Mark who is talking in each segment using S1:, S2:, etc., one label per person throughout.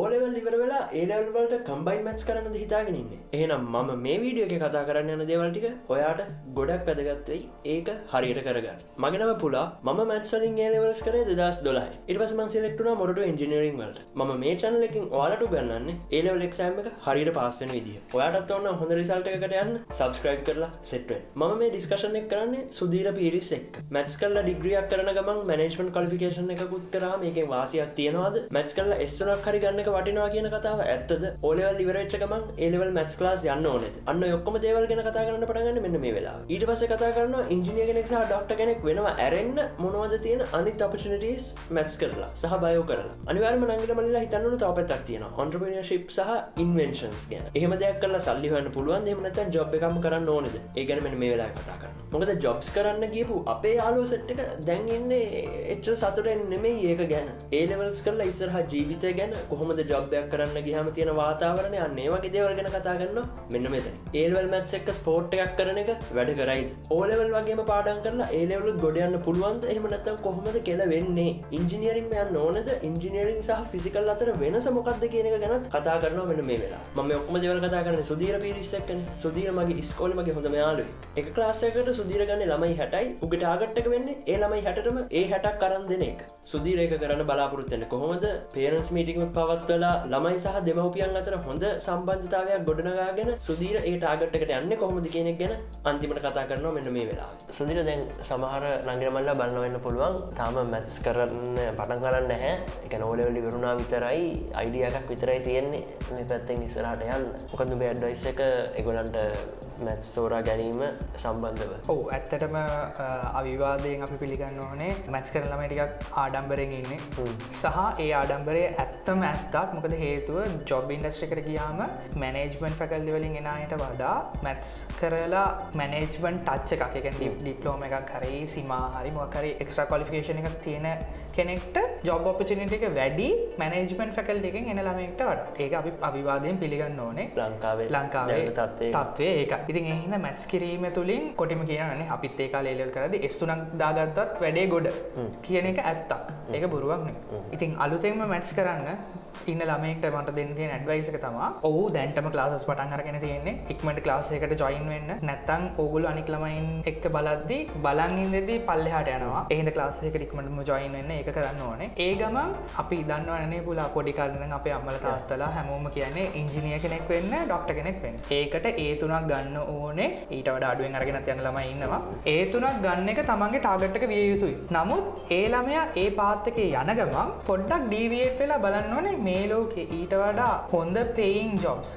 S1: O level ඉවර වෙලා ඒලවල්වලට කම්බයින් මැස් කරන්න හිතාගෙනන්න එහෙනම් මම මේ වීඩියෝ එක කතා කරන්න යන දේවල්ටික ඔයාට ගොඩක් වැදගත්වයි ඒක හරියට කරගන්න. මගෙනම පුලා. ම මැත්සලින් ඒලවල්ස් කරේ දෙදස් දොලයි ඉටපස් මන් සිලෙක්ටුන මොට ඉජිනීරිං වලට. ම මේ චනලකින් ඔයාලට ගන්නන්නේ ඒලවල් එක්ෂෑම එක හරියට පාස්සන විදිහ ඔයාටත් ඔන්න හොඳ රිසල්ට එකට යන්න සබස්ක්‍රයිබ් කරලා සෙට්වෙන් ම මේ ඩිස්කශන එක් කරන්නේ සුදීර පිරිස් එක් මැත්ස් කල්ල ඩිග්‍රියක් කරන ගමන් මනේශ්මන් කල්ිකේෂන එකකුත් කරා මේක වාසියක් තියෙනවාද? මැත්ස් කල්ල එස්සනක් හරි ගන්නක වටිනවා කියන කතාව ඇත්තද? ඕලෙවල් ඉවරච්ච ගමන් ඒලවල් මැත්ස් ලාස් යන්න ඕනෙත් අන්න ඔක්කොම දේවල් ගෙන කතා කරන්න පටගන්න මෙන්න මේ වෙලා ඊට පස කතා කරන්න ඉංජිනිය කෙනෙක් සහ ඩොක්ට කෙනෙක් වෙනවා ඇරෙන්න්න මොනවද තියෙන අනිත් අපචනටස් මැත්ස් කරලා සහ බයෝ කරලා. අනිවර්ම නංගල මල්ලා හිතන්නු තවපත්තක් තියෙන ඔන්ට්‍රපිනියශිප් සහ ඉන්වෙන්ශන්ස් ගැන. එහම දෙයක් කල සල්ලිහන්න පුළුවන් දෙමනතන් ජොබ් එකම කරන්න ඕනෙද? ඒගැන මේ වෙලා කතා කරන්න මොකද ජොබ්ස් කරන්න ගියපු අපේ යාලෝ සට්ක දැන්ඉන්නේ එච්ච සතුටෙන් නෙමේ ඒක ගැන. ඒලවල්ස් කරලා ඉස්සරහ ජීවිතය ගැන කොහොමද ජොබ්යක් කරන්න ගහම තියෙන වාතාවරණය අන්නේ වගේ දේවල් ගැන කතාගන්න මෙන්න මෙත ඒල්වල් මැත්ස එක්ක ස්පෝට් එකක් කරන එක වැඩ කරයි ඕලෙවල් වගේම පාඩන් කරලා ඒලවලුත් ගොඩයන්න පුළුවන්ද? එහමනත්තම් කොහොමද කියලා වෙන්නේ? ඉංජිනියරින් යන්න ඕනද? ඉංජිනියරින් සහ ෆිසිකල් අතර වෙනස මොකක්ද කියන එක ගැනත් කතා කරනවා මෙන්න මේ වෙලා ම ඔක්ම දෙවල් කතා කරන සුදීර පිරිස්සක්කන සුදීර මගේ ස්කෝලමගේ හොඳ යාලුවෙක් එක ක්ලාසයකට සුදීරගන්න ළමයි හැටයි. උගට ආගට්ටක වෙන්නේ ඒ ළමයි හැටම ඒ හැටක් කරන්න දෙන එක. සුදීරේක කරන්න බලාපොරත්තන්න කොහොමද? පේරන්ස් මීටිම පවත්වලා ළමයි සහ දෙමවපියන් අතර හොඳ සම්බන්ධතාවයක් ගොඩනගාගෙන සුදීර ඒ ටාගට්කට යන්න කොහොමද කෙනෙක් ගැන අන්තිමට කතා කරනවා මෙන්න මේ වෙලා සුදිර දැන් සමහර නගරමල්ල බලන්නවෙන්න පුළුවන්. තාම මැත්ස් කරන්න පටන් කරන්න හැ එක නෝලවලි වරුණා විතරයි අයිඩියයක් විතරයි තියෙන්නේ මේ පැත්තෙන් ඉස්සරහට යන්න. මොකද මේ ඇඩ්ඩයිස් එක? එගොලන්ට මැත්ස් තෝරා ගැනීම සම්බන්ධව.
S2: ඔහු ඇත්තටම අවිවාදයෙන් අපි පිළිගන්න ඕනේ. මැච් කරලම ටිකක් ආඩම්බරෙන් ඉන්න. සහ ඒ ආඩම්බරය ඇත්තම ඇත්තක් මොකද හේතුව ජොබ් ඉන්ඩස්ට්‍රිකට ගියාම මැනේජ්මන්් ෆැකල්ලි වලින් එනයට වඩා මැත්ස් කරලා මැනේජ්මන් ටච්ච එකක්. එක ඩිප්ලෝම එකක් හරි සිමා හරි මොකරි එක්ස්ට්‍රා කොලිෆිකේෂන එකක් තියෙන කෙනෙක්ට ජොබ් ඔපචනිට එක වැඩි මැනේජමෙන්් ෆැකල් එකෙන් එන ළමෙක්ට වට ඒක අපි අවිවාදයෙන් පිළිගන්න ඕනේ.
S1: ලංකාවේ
S2: ලංකාවේ
S1: තත්වේ
S2: තත්වේ ඒක ඉතින් එහින මැත්ස් කිරීම තුළින් කොටිම කියනන අපිත් ඒකා ලේල් කරද ස්තුනක් දාගත්තත් වැඩේ ගොඩ කියන එක ඇත්තක්. ඒක බොරුවක්න ඉතින් අලුතෙන්ම මැට්ස් කරන්න ඉන්න ළමෙක්ට මට දෙන්න ඇඩවයිසක තම. ඔහු දැන්ටම ලාස් පටන් අරගෙන තියෙන්නේ. ඉක්මට ලාසයකට ජොයින් වෙන්න. නැත්තං ඕගුල අනික් ළමයින් එක්ක බලද්දි බලංඉදදී පල්ලෙහට යනවා. එහිට ලාසයක ඉක්මටම ජොයින් වෙන්න එක කරන්න ඕනේ. ඒ ගමන් අපි දන්නවනේ පුලා පොඩිකාරන අපේ අම්මල තාත්තලා හැමෝම කියන්නේ ඉංජිනිය කෙනෙක් වෙන්න ඩොක්ට කෙනෙක් වෙන්න. ඒකට ඒ තුනක් ගන්න ඕනේ. ඊට වඩ අඩුවෙන් අරගෙන යන ළම ඉන්නවා. ඒ තුනක් ගන්න එක තමන්ගේ ටාගට්ක විය යුතුයි. නමුත් ඒ ළමයා ඒ පාත්තක යන ගමන් පොඩ්ඩක් ඩීවියට් වෙලා බලන්න ඕනේ මේ ලෝකෙ ඊට වඩා හොඳ පේයින් ජොබ්ස්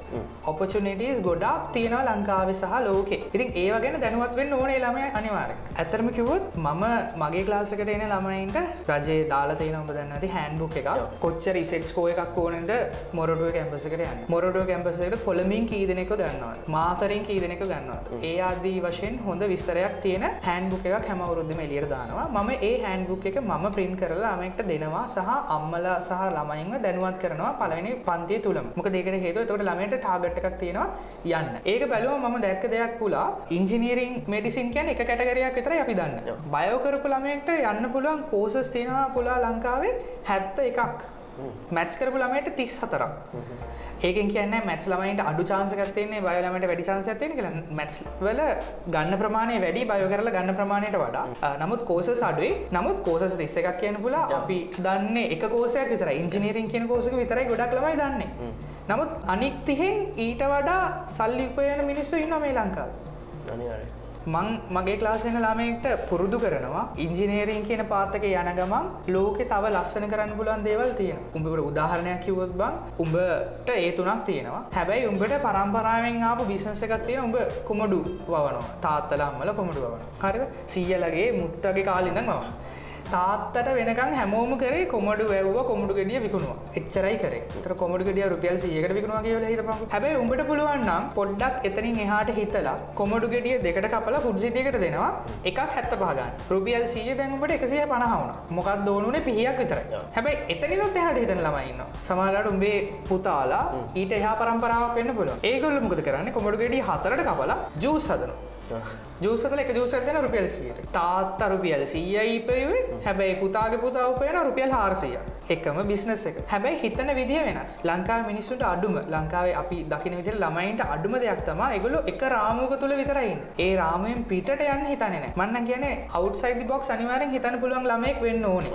S2: ඔපචනිටස් ගොඩක් තියෙනවා ලංකාවේ සහ ලෝකෙ. ඉතින් ඒ ගැන දැනුවත් වෙන්න ඕනේ ළමය අනිවාර ඇතරම කිවොත් මම මගේ ක්ලාසකට එන ළමයින්ට රජේ දාලා තියෙන ඔබ දන්නති හැන්බුක් එක කොච්චර ඉසෙක්ස්කෝ එකක් ඕනද මොරටුව කැම්පසකට යන්න. මොරටුව කැම්පසකට කොළමින් කීදනෙක ගන්නවා? මාතරින් කීදනෙක ගන්නවා? ඒ ආදී වශයෙන් හොඳ විස්තරයක් තියෙන හැන්බුක් එකක් හැමවරුද්ධම එලියට දානවා. මම ඒ හැන්බුක් එක මම ප්‍රින් කරලා අමෙක්ට දෙනවා සහ අම්මලා සහ ළමයින්ව දැනුවත් දැනුවත් කරනවා පළවෙනි පන්තිය තුලම. මොකද ඒකට හේතුව එතකොට ළමයට ටාගට් එකක් තියෙනවා යන්න. ඒක බැලුවම මම දැක්ක දෙයක් පුලා ඉංජිනේරින් මෙඩිසින් කියන්නේ එක කැටගරියක් විතරයි අපි දන්නේ. බයෝ කරපු ළමයෙක්ට යන්න පුළුවන් කෝසස් තියෙනවා පුලා ලංකාවේ 71ක්. මැච් කරපු ළමයට තිස් හතරක් ඒක කියන්න මැට් ලමයිට අඩු චාන්සකත්තයන්නේ බයලමට වැඩි චාන්සයතිය කියල. මැට් වල ගන්න ප්‍රමාණය වැඩි බයෝ කරල ගන්න ප්‍රමාණයට වඩා. නමුත් කෝස සඩුයි නමුත් කෝසස තිස්ස එකක් කියන පුල අපි දන්න එක කෝසයක් විතර ඉංජිනීරෙන් කියෙන කෝසක විතරයි ගොඩක් ලමයි දන්නේ. නමුත් අනික්තිහෙන් ඊට වඩා සල්ලිපයන මිනිස්සු ඉන්න මේ ලංකාව. මං මගේ ක්ලාසෙන ළමයෙක්ට පුරුදු කරනවා ඉංජිනේරීන් කියන පාතක යන ගමන් ලෝකෙ තව ලස්සන කරන්න පුලන් දේවල් තියෙන උඹට උදාහරණයක් කිවොත් බං උඹට ඒ තුනක් තියෙනවා. හැබැයි උඹට පරම්පරාවෙන් ආපු බිසන්ස එකක් තියෙන උඹ කොමඩු වවනවා? තාත්තලාම්මල කොමඩු වන හරි සීයලගේ මුත්තගේ කාලිඳ මවා තාත්තට වෙනකන් හැමෝම කරේ කොමඩු වැැව කොමඩු ගෙඩිය විකුණුව. එච්චරයි කර. තර කොමඩු ගෙඩිය රුපියල් සියකට විකුණවා කියල හිට හැබයි උඹට පුළුවන්නම් පොඩ්ඩක් එතනින් එහාට හිතලා කොමඩු ගෙඩිය දෙකට කපල පුද්සිටියකට දෙනවා. එකක් හැත්ත පහගන්න රුපියල් සිය දැන්ට එකසිය පනහවන මොකක් දෝනුනේ පිහියක් විතර හැබයි එතනිනොත් එහට හිතන ළමයින්න සමාලට උඹේ පුතාලා ඊට එහ පරම්පරාව පෙන්න්න පුල ඒගොල්ල මුකද කරන්න? කොමඩු ගෙඩිය හතරට කපලා ජූස් හදනවා ජූසකල එක ජූසත්යන රුපියල් සියට තාත් රුපියල් සීයයි ඉපයුවේ. හැබැයි පුතාගේ පුතා උපයන රුපියල් හාරසිය එකම බිස්නස එක. හැබැයි හිතන විදිහ වෙනස්. ලංකා මිනිස්සුට අඩුම. ලංකාවේ අපි දකින විදිර ළමයින්ට අඩුම දෙයක් තම එකගොලු එක රාමුක තුළ විතරයින් ඒ රාමයෙන් පිට යන්න හිතන මන්න කියන අවට්සයිද බොක් අනිවාරෙන් හිතන පුළුවන් ළමෙක් වෙන්න ඕන.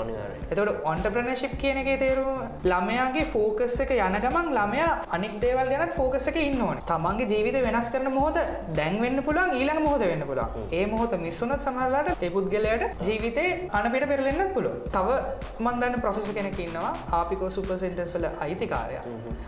S2: එතට ඔන්ටප්‍රනශිප් කියන එක තේරුම් ළමයාගේ ෆෝකස් එක යන ගමන් ළමයා අනික් දේවල් ගැනත් ෆෝකස එක ඉන්න ඕන. තමන්ගේ ජීවිත වෙනස් කරන මොහොත දැන්වෙන්න පුළන් ඊළඟ මොහොත වෙන්න පුළන් ඒ මොහොත මිස්සුනත් සමහරලාට ඒ පුද්ගලයට ජීවිතේ අනපිට පෙරලෙන්න්න පුළුව තව මන්දන්න ප්‍රොෆෙස කෙනෙක් ඉන්නවා. ආපිකෝ සුප සෙන්ටර්ස්වල අයිතිකාරය.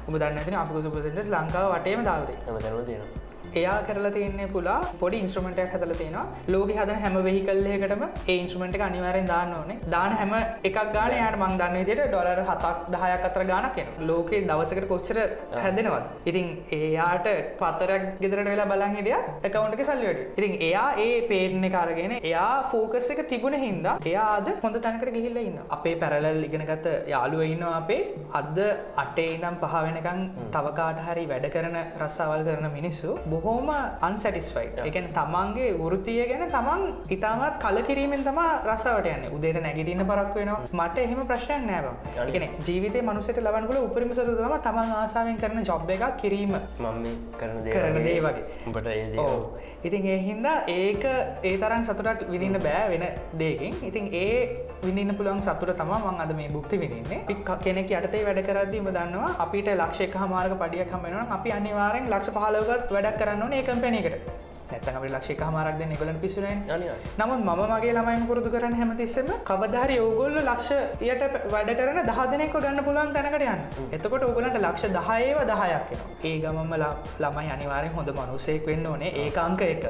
S2: උබ දන්න ඇතින අපිකෝ සුප සෙන්ටස් ලංකාව වටේම
S1: හැමතැනම තියෙනවා
S2: එයා කරලා තියන්නේ පුලා පොඩි ඉන්ස්ට්‍රමටයක් හදල තියෙනවා. ලෝක හදන හැම වෙහිකල්ලයකටම ඒ ඉන්ස්ට්‍රමට අනිවාරෙන් දාන්න ඕනේ. දාන හැම එකක් ගාන යාට මං දන්න දිට ඩොලර් හතක් දහයක් අතර ගානක් කියෙන ලෝකේ දවසකට කොච්චර හැදෙනවත් ඉතින් එයාට පත්තරක් ගෙදරට වෙලා බලන් හිටිය එකකවුන්ටක සල්ලියට ඉතින් එයා ඒ පේටන කාරගෙන එයා ෆෝකස් එක තිබුණ හින්දා එයාද හොඳ තැනකට ගිහිල්ල ඉන්න අපේ පැරලල් ඉගෙනගත යාළුව ඉන්නවා අපේ. අද අටේ ඉනම් පහ වෙනකං තවකාට හරි වැඩ කරන රස්සාවල් කරන මිනිස්සු බොහෝම අන්සටිස්ෆයි එකන තමන්ගේ වෘතිය ගැන තමන් ඉතාමත් කලකිරීමෙන් තම රසවට යන්න. උදේට නැගිටින්න පරක් වෙනවා. මට එහෙම ප්‍රශ්නයක් නෑබ එකන ජීවිත මනුසට ලබන්ගල උපරිම සරුදම තමන් ආසාාවෙන් කරන ජොබ් එකක් කිරීම.
S1: මම කරන
S2: කරන දේ වගේ. ඉතින් ඒ හින්දා ඒක ඒ තරන් සතුටක් විදින්න බෑ වෙන දේකින් ඉතින් ඒ විඳන්න පුළුවන් සතුට තම මං අද මේ බුක්ති විදින්නේ පික් කෙනෙක් යටතේ වැඩ කරදීම දන්නවා අපිට ලක්ෂක හමාරක පඩියක් හමෙනවා අපි අනිවාරෙන් ලක්ෂ පහලවගත් වැඩක් කරන්න ඕනේ කම්පැනකට නැත්තන් අපි ලක්ෂ හමාරක්ද නිගලන් පිසුන නමුත් මම මගේ ළමයිම පුරුදු කරන්න හැමතිස්සම කවධහරි ඕගොල්ල ලක්ෂ යට වැඩ කරන දහදනෙක්ව ගන්න පුළුවන් තැනකට යන්න. එතකොට ඕගලන්ට ලක්ෂ දහයව දහයක් ඒ ගමම ළමයි අනිවාරෙන් හොඳ මනුසෙක් වෙන්න ඕනේ. ඒ අංක එක.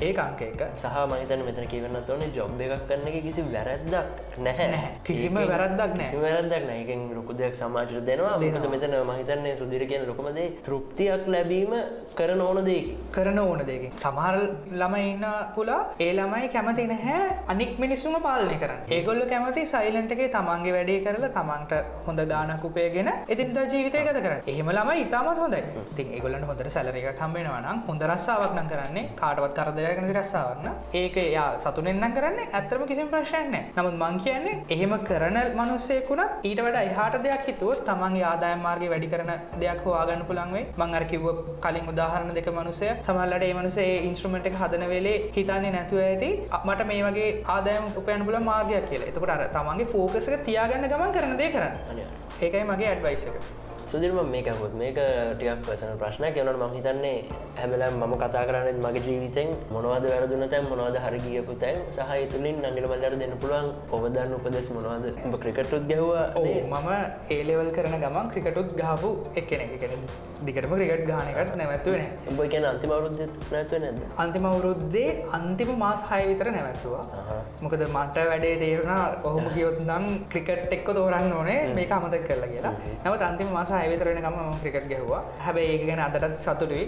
S2: ඒ අංක එක.
S1: සහ මහිතන මෙතන කියවන්න ඕන ජොබ් එකක් කරන්න කිසි වැරැද්දක්
S2: නැහැ. කිසිම වැරද්දක් නෑ
S1: වැරදක් නෑකෙන් ලොකු දෙයක් සමාජර දෙනවා. දෙනත මෙතන මහිතන්නේ සුදිර කියන ලොකමදේ තෘප්තියක් ලැබීම කරන ඕන දෙකි
S2: කරන ඕන දෙකින් සමහර ළමයි ඉන්න පුලා ඒ ළමයි කැමති නැහැ අනික් මිනිස්සුම පාලනය කරන්න. ඒගොල්ල කැමති සයිලන්ටගේ තමන්ගේ වැඩේ කරලා තමන්ට හොඳ ගානක් උපයගෙන ඉතින්ද ජීවිතය ගත කරන්න. එහෙම ළමයි ඉතාමත් හොඳයි. තින් ඒගොල්ලට හොඳට සැලරක කම්බෙනවනම් හොඳ රස්සාාවක් නම් කරන්නේ කාටවත් කරදරයකන රස්සාාවන්න ඒක යා සතුනෙන්න්න කරන්නේ ඇත්තරම කිසිම ප්‍රශ්යන්න නමුත් මං කියන්නේ එහෙම කරන මනුස්සයකුණත් ඊට වඩ එහට දෙයක් හිතුව තමන්ගේ ආදායම් මාර්ගය වැඩි කරන දෙයක් හවාගන්න පුළන්වේ මං අර කිව්ව කලින් උදාහරණ දෙක මනුසය. සමල්ලට ඒ මනුසේ ඉන්ස්ට්‍රමට එක හදන වෙලේ හිතන්නේ නැතුව ඇති. මට මේ වගේ ආදායම් උපයන් පුල මාර්ගයක් කියලා. එතකොට අර තමන්ගේ ෆෝකසක තියාගන්න ගමන් කරන දේ කරන්න. ඒකයි මගේ ඇඩ්වයිසක
S1: සුදිරම මේකහොත් මේක ටියක් පසන ප්‍රශ්නයක්. යවනට මං හිතන්නේ හැබල මම කතා කරන්න මගේ ජීවිතෙන් මොනවද වැරදුන තැන් මොනවද හරගියපු තැන් සහහි තුළින් නගල මල්ලට දෙන්න පුළුවන් ඔබදන්න උපදෙස් මොනවද? උඹ ක්‍රිකටුත් ගැහවා
S2: මම ඒලෙවල් කරන ගමන් ක්‍රිකටුත් ගහපු එකනෙ කෙන දිකටම ක්‍රිකට් ගානකට නැවැත්තුවන
S1: උඹ කියන අන්තිමවරුද්ධ නැත්ව නැද
S2: අන්තිම අවුරුද්දේ අන්තිම මාස් හය විතර නැවැත්තුවා. මොකද මට වැඩේ තේරුණා ඔහොම කියොත් නම් ක්‍රිකට් එක්ක තෝරන්න ඕනේ මේක අමතක් කරලා කියලා. නවත් අන්තිම මාස හයවිතරෙන ගම ක්‍රිකට් ගැහවා. හැබැයි ඒක ගැන අදටත් සතුටුයි.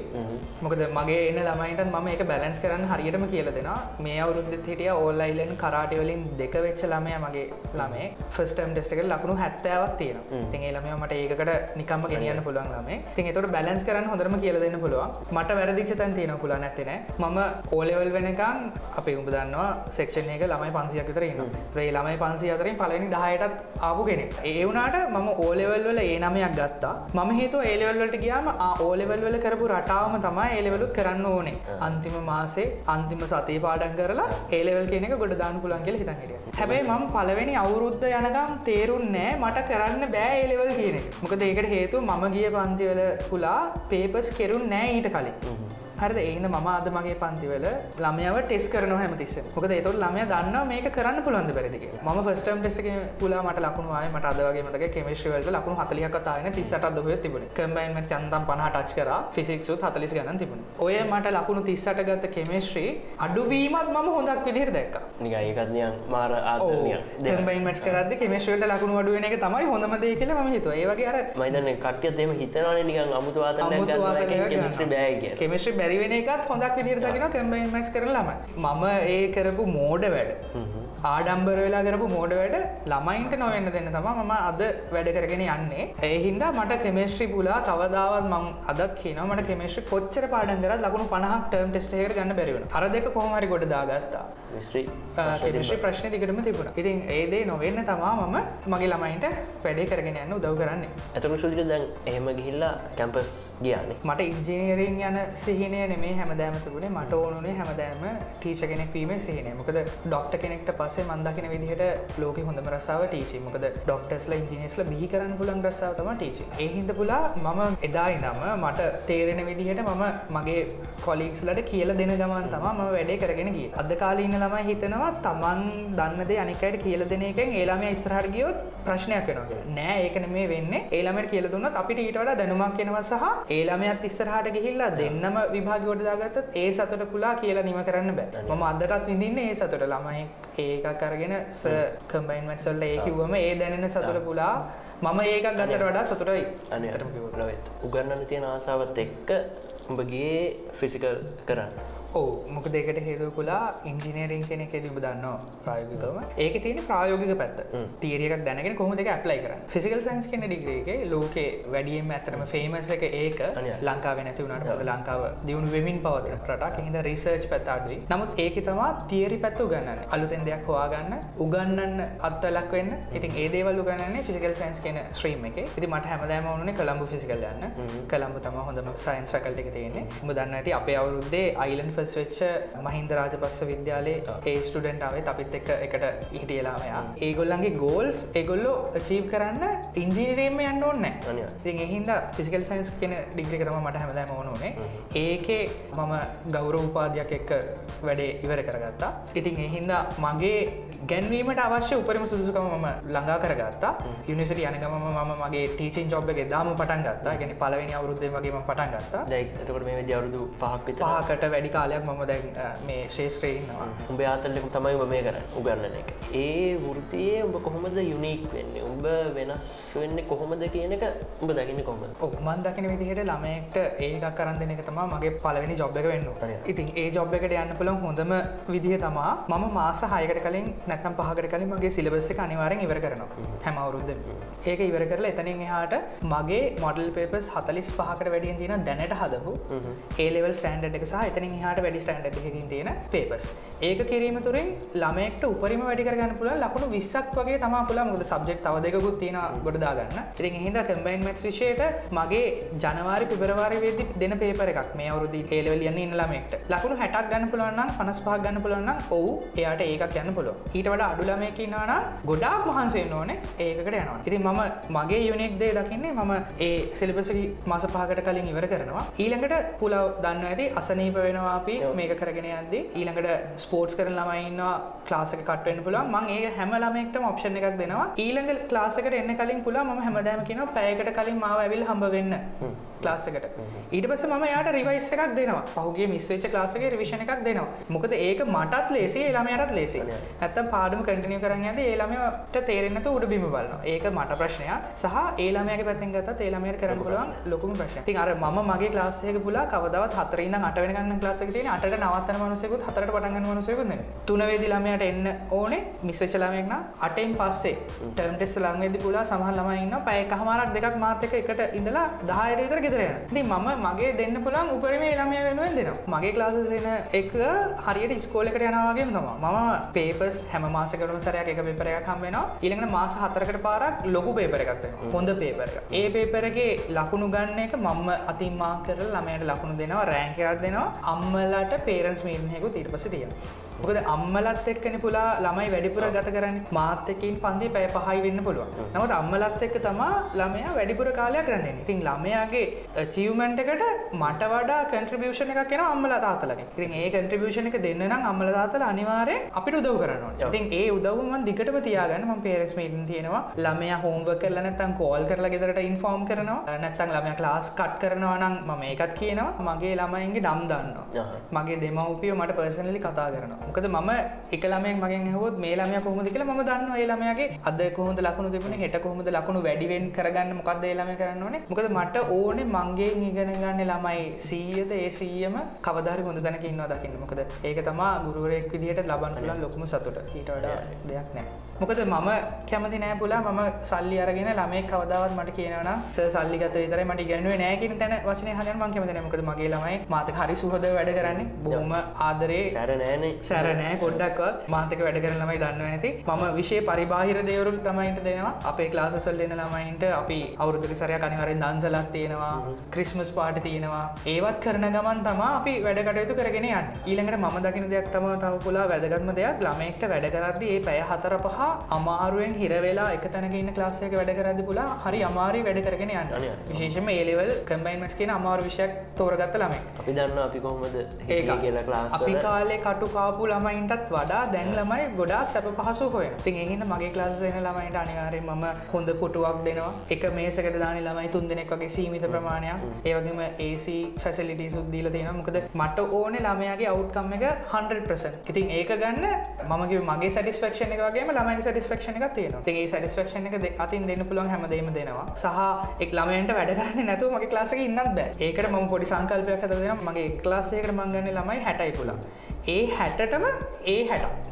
S2: මොකද මගේ එන්න ළමයිට මම එක බැලන්ස් කරන්න හරියටම කියල දෙෙන මේ අවුරුද්ධ හිටිය ඕල්ලයිලන් කරාටවලින් දෙක වෙච්ච ළමය මගේ ළමේ. ෆස්ටම් ටෙස්ටක ලකුණු හැත්තාවක් තියෙන තිේ ළමය මට ඒකට නිකම්ම ගෙනියන්න පුළුවන් ළමේ. තින් එතට බැලන්ස් කරන්න හොඳරම කියල දෙන්න පුළුවන්. මට වැරදිච්ච තැන් තියෙන පුලා නැතින මම ඕලෙවල් වෙනකම් අපේ උඹ දන්නවා සෙක්ෂණ එක ළමයි පන්සියක් විතර ඉන්න ප්‍රේ ළමයි පන්සි අතරින් පලනි දහයටත් ආපු කෙනෙක්. ඒ වුණට මම ඕලෙවල් වල ඒ නමයක් ගත්තා ගත්තා. ම හේතු ඒලෙවල්ලට ගියාම ඕලෙවල් වල කරපු රටාවම තමයි ඒලෙවලුත් කරන්න ඕනේ. අන්තිම මාසේ අන්තිම සතේ පාඩන් කරලා ඒලෙවල් කියනක ගොඩ දාන පුලන් කියල හිතන්හිටිය හැබැයි මම පලවෙනි අවුරුද්ධ යනකම් තේරුන්නෑ මට කරන්න බෑ ඒලෙවල් කියන මොකද ඒකට හේතු මම ගිය පන්තිවල පුලා පේපස් කෙරුන් නෑ ඊට කලින් හරිද? ඒන ම අද මගේ පන්තිවල ළමයාව ටෙස් කරන හැමතිස්ස මොකද ඒතුොත් ළමය දන්න මේක කරන්න පුළුවන්ද පැරදික ම ෆස්ටම් ටෙස්ක පුලා මට ලකුණුවාය මට අදවගේ මතක කෙමිශ්‍රවලට ලකුණු හතලියකතායන තිස්සට දොහ තිබුණ. කම්බයින්ම චන්තම් පහ ටච් කර. ෆිසික්සු හතලිස් ගන්න තිබුණ. ඔය මට ලකුණු තිස්සට ගත්ත කෙමිශ්‍රී අඩුවීමත් මම හොඳක් විදිර දැක්ක.
S1: නිගඒකත්නයන් මාර
S2: කම්බයින්මට කරද කෙමිශ්‍රවලට ලකුණු අඩුවන එක තමයි හොඳම දේ කියල ම හිතුව. ඒවගේ අර
S1: මයිතන කට්ය දෙම හිතනන නිකන් අමුතුවාත කෙමිශ්‍රි බෑග
S2: කෙමිශ්‍රි බැ බැරිවෙන එකත් හොඳක් විදිර දකින කැම්බයින් මස් කරලම මම ඒ කරපු මෝඩ වැඩ ආඩම්බර වෙලා කරපු මෝඩ වැඩ ළමයින්ට නොවෙන්න දෙන්න තම මම අද වැඩ කරගෙන යන්නේ. ඒහින්දා මට කෙමේශ්‍රී පුලා කවදාවත් මං අදත් කියන මට කෙමේශ්‍රි කොච්චර පාඩන්ගර ලකුණු පනහක් ටර්ම් ටෙස්ටේකට ගන්න බැරිවන අර දෙක කොහමරි ගොඩ දාගත්තා. කෙමේශ්‍රී ප්‍රශ්න දිකටම තිබුණ. ඉතින් ඒදේ නොවෙන්න තමා මම මගේ ළමයින්ට වැඩේ කරගෙන යන්න උදව් කරන්නේ.
S1: ඇතුළු සුදිර දැන් එහෙම ගිහිල්ලා කැම්පස් ගියානේ?
S2: මට ඉංජිනීරින් යන සිහිනය නෙමේ හැමදෑම තිබුණේ. මට ඕනුනේ හැමදෑම ටීච කෙනෙක් වීම සිහිනය. මොකද ඩොක්ට කෙනෙක්ට පස්සේ මන්දකින විදිහට ලෝක හොඳම රසාාව ටීචි මොකද ඩොක්ටස්ල ඉංජිනස්ල බිහි කරන්න පුලන් රසාාව තම ටීචි ඒහින්ද පුලා මම එදා ඉනම මට තේරෙන විදිහට මම මගේ කොලික්ස්ලට කියල දෙන ගමන් තම ම වැඩේ කරගෙන ගිය. අද කාලීන්න ළමයි හිතනවා තමන් දන්නද අනිකට කියල දෙන එකෙන් ඒලාම ඉස්රහට ගියොත් ප්‍රශ්නයක් වෙනක නෑ ඒකන මේ වෙන්න. ඒළමට කියල දුන්නත් අපිට ඊටට දැනුමක් කෙනව සහ ඒලාමයක් ඉස්සරහට ගිහිල්ලා දෙන්නම විභාගවට දාගත්තත් ඒ සතුට පුලා කියලා නිම කරන්න බෑ. මම අදටත් විඳන්න ඒ සතුට. ළමයි ඒකක් කරගෙන ස කම්බයින්මට්සල්ල ඒ කිව්වම ඒ දැනෙන සතුට පුලා මම ඒක ගතට වඩා සතුටයි.
S1: අනතරම උගන්නන තියෙන ආසාවත් එක්ක උඹගේ ෆිසිකල් කරන්න
S2: ඕ මොක දෙකට හේතු පුලා ඉංජිනීරින් කෙනෙ ෙ ම දන්න ප්‍රයෝගිකම ඒක තියෙන ප්‍රයෝගික පැත් තීරයක් දැනගෙන කොහොම දෙක ඇප්ලයි කරන්න? ෆිසිකල් සයින්ස් කෙන ඩිග්‍රේගේ ලෝකේ වැඩියම් ඇතරම ෆේමස එක ඒක. ලංකා වෙනති වුණට හොද ලංකාව දියුණු වෙමින් පවතින ප්‍රටක් හිද රිසර්ච් පැත්තාඩුවයි නමුත් ඒක තමා තිේරි පැත්තු ගන්න අලුතෙන් දෙයක් හවාගන්න උගන්නන්න අත්තලක් වෙන්න. ඉතින් ඒදේවල් ගන්න ෆිසිකල් සයින්ස් කියන ශ්‍රීම එක. ඉති මට හැමදෑම වනේ කළම්ඹ ෆිසිකල් යන්න. කළම්ඹ තම හොඳම සයින්ස් ෆැකල්ටි තියෙන්නේ. මුදන්න ඇති අපේ අවුරුද්දේ අයිලන් ෆස් වෙච්ච මහින්ද රාජපක්ෂ විද්‍යාලේ ඒ ස්ටඩන්ටාවේ අපිත් එක්ක එකට හිටියලාමයා ඒගොල්ලන්ගේ ගෝල්ස් එගොල්ලෝ චීප් කරන්න ඉංජිනීරීම යන්න ඕන්න ඉතින් එහින්ද ෆිසිකල් සයින්ස් කෙන ඩිග්‍රි කරම මට හැමදෑම ඕනුනේ ඒකේ මම ගෞර උපාදයක් එක්ක වැඩේ ඉවර කරගත්තා. ඉතින් එහින්ද මගේ ගැන්වීමට අවශ්‍ය උපරම සුදුකම ම ළඟා කරගත්තා. යනිසිට යනගම මම මගේ ටීචන් ජොබ් එක දාම පටන් ගත්තා. ගැන පලවෙනි අවුරුද්ධ වගේම පටන් ගත්තා.
S1: දැයිතකට මේ අවුරුදු පහක්
S2: පහකට වැඩි කාලයක් මම දැන් මේ ශේෂත්‍රයන්නවා
S1: උඹේ ආතල්ලෙකු තමයි ඔබ මේ කර උගන්නන එක. ඒ වෘතියේ උඹ කොහොමද යුනික් වෙන්න? උඹ වෙනස් වෙන්න කොහොමද කියන එක උඹ දකින්න කොහොම
S2: ඔක්මන් දකින විදිහට ළමයෙක්ට ඒකක් කරන්න දෙන එක තමා මගේ පලවෙනි ජොබ් එක වෙන්න ඉතින් ඒ ජොබ් එකට යන්න පුළන් හොඳම විදිහ තමා මම මාස හයකට කලින් නැතම් පහකට කලින් මගේ සිලබස්ස එක අනිවාරෙන් ඉවර කරනවා. හැම. අවුරුද්ධ ඒක ඉවර කරලා එතනින් එහාට මගේ මොඩල් පේපස් හතලිස් පහකට වැඩියෙන් තියෙන දැනට හදපු. ඒලෙවල් ස්ටන්ඩ් එක සහ එතනින් හාට වැඩි ස්ටන්ඩ් එකකින් තියෙන පේපස් ඒක කිරීම තුරින් ළමෙක්ට උපරිම වැඩි කරගන්න පුළ ලකුණු විස්සක් වගේ තම පුළ මුද සබ්ෙක් තව දෙකුත් තියෙන ගොඩදාගන්න ඉතින් එහිද කම්බයින් මැට් විශයට මගේ ජනවාරි පිබරවාරි වෙදි දෙන පේපර එකක්. මේ අවුරුදි ඒලවල් යන්න ඉන්න ළමෙක්ට ලකුණු හැටක් ගන්න පුළුවන්න පනස් පහ ගන්න පුළුවන්න ඔවු එයාට ඒකක් යන්න පුලො ඊට වඩ අඩුලමයකින්නවන ගොඩාක් වහන්සේ ඕනේ ඒකට යනවා. ඉති මම මගේ යුනෙක් දේ දකින්නේ මම ඒ සිලිපසි මස පහකට කලින් ඉවර කරනවා. ඊළඟට පුලව් දන්න ඇති අසනීප වෙනවා අපි මේක කරගෙන යද ඊළඟට ස්පෝට්ස් කරන ළමයින්න ක්ලාසක කටවෙන් පුල මං ඒ හැම ළමෙක්ට ඔප්ෂණ එකක් දෙනවා. ඊළඟ ක්ලාසකට එන්න කලින් පුලා ම හැමදෑම කියන පැයකට කලින් මාව ඇවිල් හම්බ වෙන්න ක්ලාසකට ඊට පස ම යාට රිවයිස් එකක් දෙනවා. පහුගේ මිස්වෙච් ලාසගේ රිවිෂණ එකක් දෙනවා. මොකද ඒක මටත් ලේසේ ළමයටත් ලේසේ. ඇත්තම් පාඩම කටිනිය කරන්න ඇද ඒළමට තේරෙන්නත උඩ බිම බලන්න ඒක මට ප්‍රශ්නය සහ ඒළමයක පැතින් ගත ඒළමයට කරන්න පුළුවන් ලොකුම ප්‍රශ්න ති අර ම මගේ ලාසයක පුලා කවදවත් හතරන්න අටවෙනගන්න ලාසකටන අට නවත්තන මනසයකුත් හතරට පටගන්න මනසයකුද තුනවේදි ළමයට එන්න ඕනේ මිස්වච්චලාමයක්න අටෙන් පස්සේ. ටර්ම්ටෙස් ලංවෙදි පුලා සමහල් ළමයින්න පැය කහමාරක් දෙකක් මාතක එකට ඉඳලා දහයටතර ගෙදරයන ති මම මගේ දෙන්න පුළන් උපරම ළමය වෙනුවෙන් දෙනවා. මගේ ලාසසන එක හරියට ස්කෝලකට යනවාගේ තම මම පේපස් හැම මාසකටම සරයක් එක පෙපරයක් හම්බෙනවා. ඉළඟට මාස හතරකට පාරක් ලොකු පේපර එකක්ත හොඳ පේපර ඒ පේපරගේ ලකුණු ගන්න එක මම අතින්මා කර ළමයට ලකුණු දෙනවා රෑංකයක් දෙනවා. අම්මලට පේරන්ස් මීරණයකු තීරපස තිය මොකද අම්මලත් එක්කන පුලා ළමයි වැඩිපුර ගත කරන්න මාතකින් පන්දි පැය පහයි වෙන්න පුළුවන්. නමුත් අම්මලත් එක්ක තමා ළමය වැඩිපුර කාලයක් කරන්නේ ඉතින් ළමයාගේ චියවමන්ට එකට මට වඩා කන්ට්‍රබියෂන එකක් කියෙන අම්මල තාතලක ඉතින් ඒ කන්ට්‍රබියෂන එක දෙන්න නම් අම්මල තාතල අනිවාරය අපිට උදව් කරනවා ඉතින් ඒ උදවමන් දිගටම තියාගන්න. ම පේරස්මේටන් තියෙනවා ළමය හෝම්ව කරල නැතම් කෝල් කරලා ගෙදරට ඉන්ෆෝර්ම් කරනවා. නැත්තං ළමය ලාස් කට් කරනවා නම් මම ඒකත් කියනවා. මගේ ළමයින්ගේ ඩම් දන්න මගේ දෙමවපියෝ මට පර්සනලි කතා කරනවා මොකද මම එක ළමයක් මගෙන් හොත් මේ ළමය කොහොමද කියලා ම දන්න ඒළමයගේ අද කොහොමද ලකුණු තිබුණ හෙට කොහොමද ලකුණු වැඩිවෙන් කරගන්න මොකක්ද ඒළම කරන්න ඕනේ? මොකද මට ඕනේ මංගේ ඉගෙන ගන්න ළමයි සීයද ඒ සීයම කවදාරි හොඳ දැනක ඉන්නවා දකින්න. මොකද ඒක තමා ගුරුවරෙක් විදිහට ලබන්න පුලන් ලොකුම සතුට. ඊට වඩා දෙයක් නෑ. මොකද මම කැමති නෑ පුලා. මම සල්ලි අරගෙන ළමේ කවදාවත් මට කියනවන සල්ලිගත විතර මට ගැනුවේ නෑකින තැන වචන හග මං කැමති නමකද මගේ ළමයි මාත හරි සුහද වැඩ කරන්නේ. බොහොම ආදරේ.
S1: සැර නෑනේ
S2: සැරනෑ පොඩ්ඩක්වත් මාතක වැඩ කරන ළමයි දන්න ඇති. මම විශෂය පරිබාහිර දේවරුල් තමයිට දෙනවා. අපේ ක්ලාසසල් දෙන ළමයින්ට අපි අවුරුදුක සරය කනිවරෙන් දන්සලක් තියෙනවා. ක්‍රිස්මස් පාට තියෙනවා. ඒවත් කරන ගමන් තමා අපි වැඩකටයුතු කරගෙන යන්න. ඊළඟට මම දකින දෙයක් තම තව පුලා වැදගත්ම දෙයක්. ළමෙක්ට වැඩ කරදදි ඒ පැය හතර පහ අමාරුවෙන් හිරවෙලා එක තැනක ඉන්න ක්ලාසයක වැඩ කරදි පුලා හරි අමාරි වැඩ කරගෙන යන්න. විශේෂම ඒලෙවල් කම්බයින්මට් කියන අමාරු විෂයක් තෝරගත්ත ළමයි
S1: අපි දන්න අපි කොහොමද
S2: ඒ
S1: කියලා ක්ලාස්
S2: අපි කාලේ කටු කාපු ළමයින්ටත් වඩා දැන් ළමයි ගොඩක් සැප පහසු හොය තින් එහින්න මගේ ක්ලාසයන ළමයිට අනිවාරය ම හොඳ පුටුවක් දෙනවා. එක මේසකට දාන ළමයි තුන් දෙනෙක් වගේ සීමිත ප්‍රමාණයක්. ඒවගේම AC ෆැසිලිටි සුද්දීල තියෙන මොකද මට ඕන ළමයාගේ අවුට්කම් එක 100% ඉතින් ඒක ගන්න මගේ මගේ සටිස්ෆක්ෂණ එක වගේ ළමයි සටිස්ෆක්ෂණ එක තියෙන තිගේ සටිස්ෆක්ෂණ එක අතින් දෙන්න පුළුවන් හැමදේම දෙනවා. සහ එක් ළමයන්ට වැඩ කරන්න නැතු මගේ ලාසක ඉන්නත් බෑ. ඒකට ම පොඩි සංකල්පයක් හත දෙෙන මගේ ක්ලාසයකට මංගන්න ළමයි හැටයි පුලා ඒ හැටටම ඒ හැටක්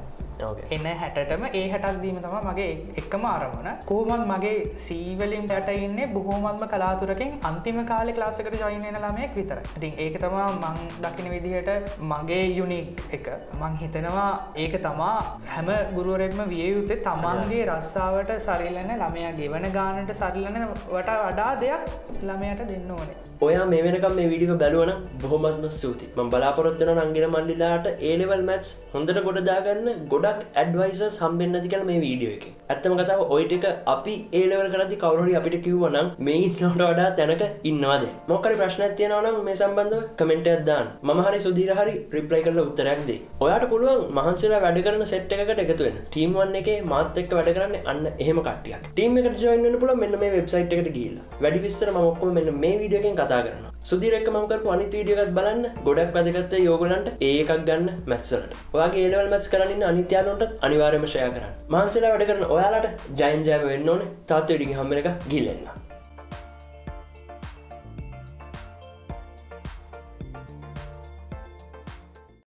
S2: එන්න හැටටම ඒ හැටක් දීම තම මගේ එක්කම අරමුණ. කෝමන් මගේ සීවලින් ට ඉන්න බොහෝමත්ම කලාතුරකින් අන්තිම කාලෙ ලාසකට ජොයිනන ළමයෙක් විතර ඉතින් ඒක තමා මං දකින විදිහට මගේ යුනික් එක. මං හිතනවා ඒක තමා හැම ගුරුවරෙක්ම විය යුත්තේ තමන්ගේ රස්සාාවට සරිල්ලන්න ළමයා ගෙවන ගානට සරිල්ලන වට වඩා දෙයක් ළමයට දෙන්න ඕනේ.
S1: ඔයා මේ වෙනකම් මේ විඩික බැලුවන බොහොමත්ම සූති ම බලාපොරොත්වන නංගෙන මල්ලිලාට ඒලෙවල් මැත්ස් හොඳට ගොඩදාගන්න ගොඩක් ඇඩවයිස සම්බෙන් ඇති කල මේ වීඩියෝ එක. ඇත්තම කතාව ඔයිටක අපි ඒලවල් කරදි කවරුහරි අපිට කිව්වනම් මේ ඉන්නට වඩා තැනක ඉන්නවාද? මොකර ප්‍රශ්න ඇතියනවනම් මේ සම්බන්ධව කමෙන්ට අදදාන් මහරි සුදීර හරි රිප්ලයි කරල උත්තරයක්දේ ඔයාට පුළුවන් මහන්සලා වැඩ කරන සෙට් එකකට එකතුවෙන ටීම්වන්න එක මාත් එක්ක වැඩ කරන්න අන්න එහෙම කටියක් ටීම එකට ජොයින්න පුල මෙන්න මේ වෙබ්සයිට් එකට ගිල්ල වැඩි විස්සර මොක්කොම මෙන්න මේ වීඩියගෙන් කතා කරන සුදිරෙක් මංකරපු අනි වීඩියකත් බලන්න. ගොඩක් වැදගත්ත යෝගලන්ට ඒකක් ගන්න මැත්සලට ඔයාගේ ඒලවල් මැත්ස් කරන්න අනිත්‍යයාලොන්ට අනිවාර්යම ෂය කරන්න. මහන්සලා වැඩ කරන ඔයාලට ජයින්ජෑම වෙන්න ඕන. තාත්ත විඩිගි හම්ම එක ගිල්ලන්න.